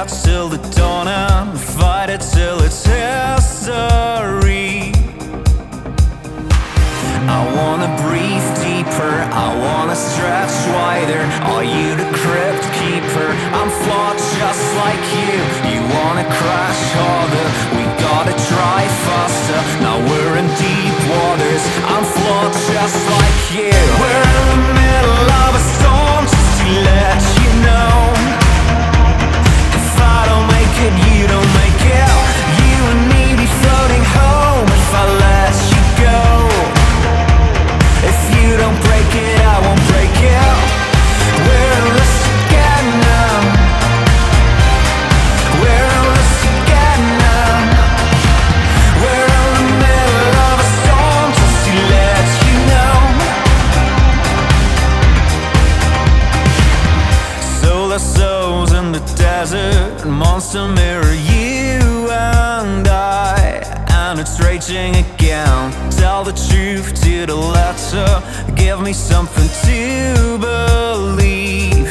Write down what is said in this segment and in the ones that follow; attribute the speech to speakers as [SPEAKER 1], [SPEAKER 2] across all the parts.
[SPEAKER 1] out till the dawn and fight it till it's history. I wanna breathe deeper, I wanna stretch wider. Are you the crypt keeper? I'm flawed just like you. You wanna crash harder, desert, monster mirror, you and I, and it's raging again. Tell the truth to the letter, give me something to believe.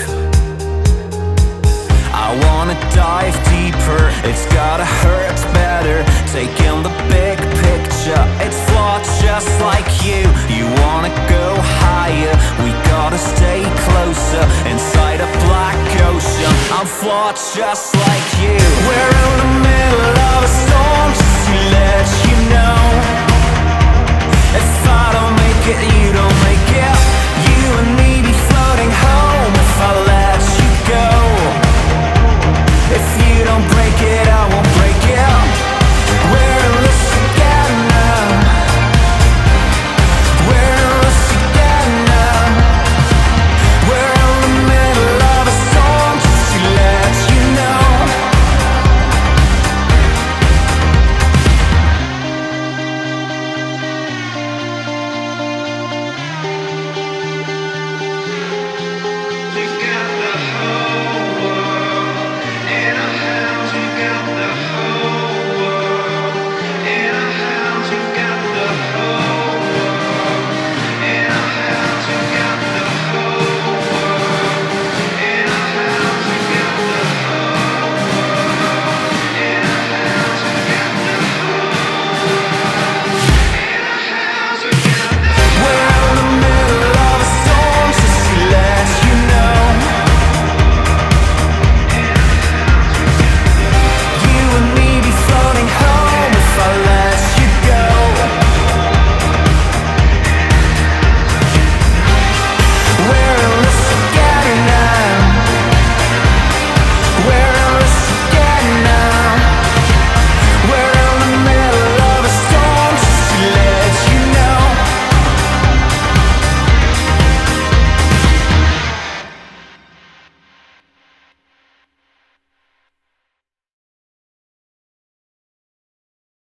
[SPEAKER 1] I wanna dive deeper, it's gotta hurt better. Taking the thoughts just like you. We're in the middle of a storm just to let you know. If I don't make it